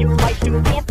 you, fight you, it.